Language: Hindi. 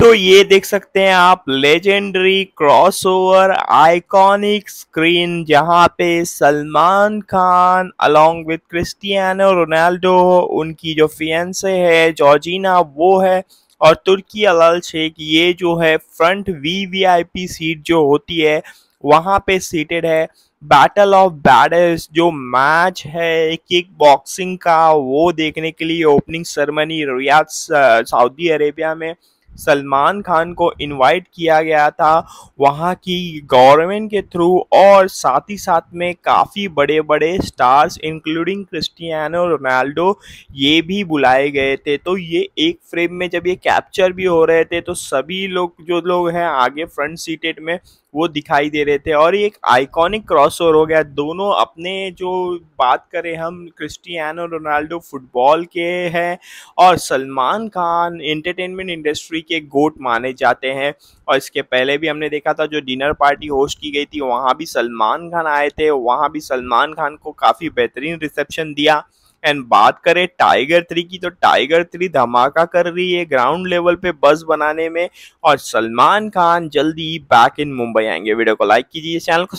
तो ये देख सकते हैं आप लेजेंडरी क्रॉसओवर आइकॉनिक स्क्रीन जहाँ पे Salman Khan along with Cristiano Ronaldo उनकी जो फियंसे है जॉर्जिना वो है, और तुर्की अलाल शेख, ये जो है front V V I P seat जो होती है, वहाँ पे सीटेड है। बैटल ऑफ़ बैडर्स जो मैच है किक बॉक्सिंग का, वो देखने के लिए opening ceremony Riyadh Saudi Arabia में। सलमान खान को इनवाइट किया गया था, वहाँ की गवर्नमेंट के थ्रू और साथ ही साथ में काफ़ी बड़े बड़े स्टार्स इंक्लूडिंग क्रिस्टियानो रोनाल्डो ये भी बुलाए गए थे। तो ये एक फ्रेम में जब ये कैप्चर भी हो रहे थे तो सभी लोग, जो लोग हैं, आगे फ्रंट सीटेड में, वो दिखाई दे रहे थे। और ये एक आइकॉनिक क्रॉस ओवर हो गया। दोनों अपने जो बात करें हम क्रिस्टियानो रोनाल्डो फुटबॉल के हैं और सलमान खान एंटरटेनमेंट इंडस्ट्री के गोट माने जाते हैं। और इसके पहले भी हमने देखा था, जो डिनर पार्टी होस्ट की गई थी, वहाँ भी सलमान खान आए थे। वहाँ भी सलमान खान को काफ़ी बेहतरीन रिसेप्शन दिया। एंड बात करें टाइगर थ्री की तो टाइगर थ्री धमाका कर रही है ग्राउंड लेवल पे बस बनाने में। और सलमान खान जल्दी बैक इन मुंबई आएँगे। वीडियो को लाइक कीजिए चैनल को